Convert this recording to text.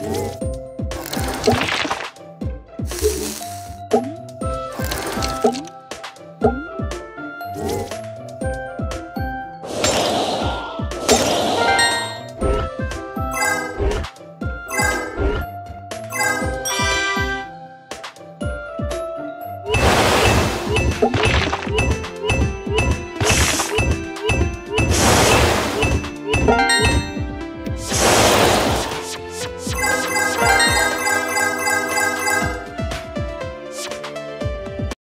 you